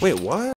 Wait, what?